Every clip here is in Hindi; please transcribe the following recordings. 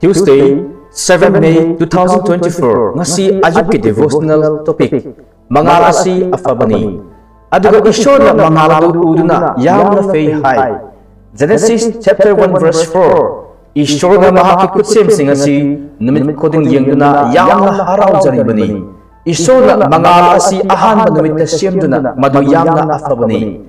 Tuesday, 7 May 2024, ngasi ayub ki devotional topic, mangal asi afabani. Aduga isyo na mangal uduna. Yam na fay hai. Genesis chapter 1 verse 4, isyo na mahakikutsim singasi, numit koding yengduna yam na haraw jaribani. Isyo na mangal asi ahan na numit na siyemduna madu yam na afabani.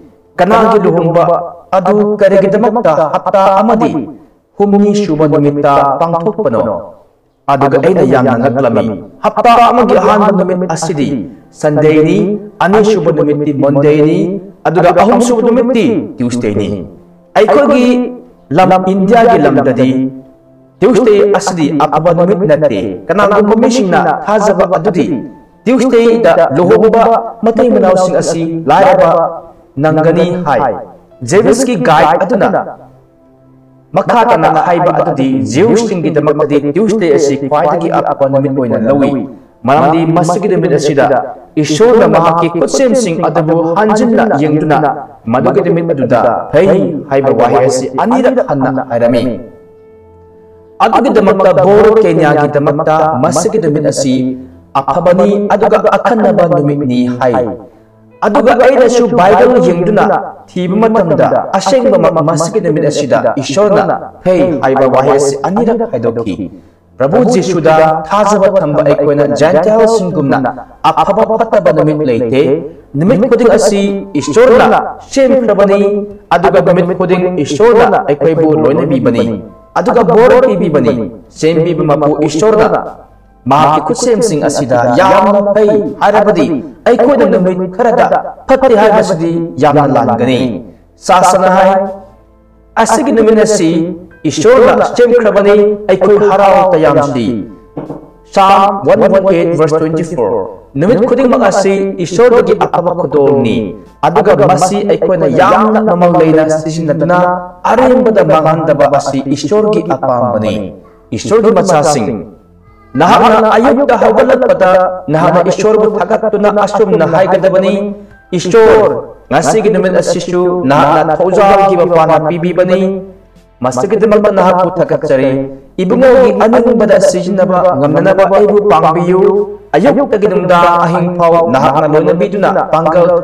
kanaju dhumba adu karegi damakta hatta amadi humni shubha nimitta pangthupano aduga hatta amagi ahan namin asidi. Sandeini ani shubha nimitti mondeini aduga ahum lam india gi tiuste asidi apaba nimit natte kanaju komishina thazaba adudi tiuste da lohoba mati manaw sing asi नंगनी हाई जेविस की गाइड अदुना मखा तना हाइब अदुदी जेविस सिंह की दमकदी ट्यूसडे ऐसी क्वाइट की अप अपन नमित होइना लवी मरामदी मस्जिद नमित असीदा ईश्वर न महा की कुसेम सिंह अदबो हंजिना यंगदुना मदुगे नमित अदुदा फई हाइब वाहि ऐसी अनिरक हन्ना हरमी अदुगदमकता बोरो केन्या की दमकता मस्जिद नमित असी अफबनी अदुगा अखन्नबा नमित नि aduga aina shu bible yengduna thiba matamda asengba masigi namit asida ishorna hey haiba wahes anira haidoki प्रभु जिशुदा थाजब थंब अकोना जेंटाइल सिंगुमना अफबा फतबा नमित लेते नमित खुदिंग असि ईश्वरना सेम प्रबनी अदुगा नमित खुदिंग ईश्वरना अकोइबु लोइने बिबनी अदुगा बोर बिबनी सेम बिब मपु ईश्वरना ꯃꯍꯥꯛꯀꯤ ꯈꯨꯠꯁꯦꯝꯁꯤꯡ ꯑꯁꯤꯗ ꯌꯥꯝꯅ ꯐꯩ ꯍꯥꯏꯔꯕꯗꯤ ꯑꯩꯈꯣꯏꯅ ꯅꯨꯃꯤꯠ ꯈꯔꯗ ꯐꯠꯇꯦ ꯍꯥꯏꯕꯁꯤꯗꯤ ꯌꯥꯝꯅ ꯂꯥꯟꯒꯅꯤ ꯁꯥꯁꯅ ꯍꯥꯏ ꯑꯁꯤꯒꯤ ꯅꯨꯃꯤꯠ ꯑꯁꯤ ꯏꯁꯣꯔꯅ ꯁꯦꯝꯈ꯭ꯔꯕꯅꯤ ꯑꯩꯈꯣꯏ ꯍꯔꯥꯎ ꯇꯌꯥꯝꯁꯤ Psalm one one eight verse twenty four ꯅꯨꯃꯤꯠ ꯈꯨꯗꯤꯡꯃꯛ ꯑꯁꯤ ꯏꯁꯣꯔꯗꯒꯤ ꯑꯐꯕ ꯈꯨꯗꯣꯜꯅꯤ ꯑꯗꯨꯒ ꯃꯁꯤ ꯑꯩꯈꯣꯏꯅ ꯌꯥꯝꯅ ꯃꯃꯜ ꯂꯩꯅ ꯁꯤꯖꯤꯟꯅꯗꯨꯅ ꯑꯔꯦꯝꯕꯗ ꯃꯥꯡꯍꯟꯗꯕ ꯑꯁꯤ ꯏꯁꯣꯔꯒꯤ ꯑꯄꯥꯝꯕꯅꯤ ꯏꯁꯣꯔꯒꯤ ꯃꯆꯥꯁꯤꯡ अयुक्त हौगलपदा नहाना ईश्वर बु थगतुना असुमना हाइगदबनी ईश्वर ngasi gi numin asishu nahana thaujar gi bapana pibibani masigi dimak nahak bu thakachari ibungo gi anung bada sijnaba ngamnaba aibu pangbiyu ayuk tagi numda ahing phau nahak na lona biduna pangal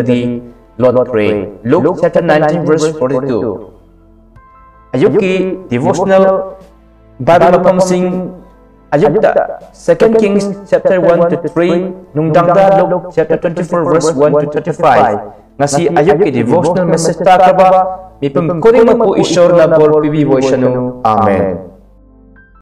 dadi. Lord pray Luke chapter 19 verse 42 Ayuki devotional Bible mapam sing Ayukta Second Kings chapter 1 to 3 Nungdangda Luke chapter 24 verse 1 to 35 nga si ayok ki devotional message ta kaba mipem kuring mapu ishor na bol pibi voishanu amen, amen.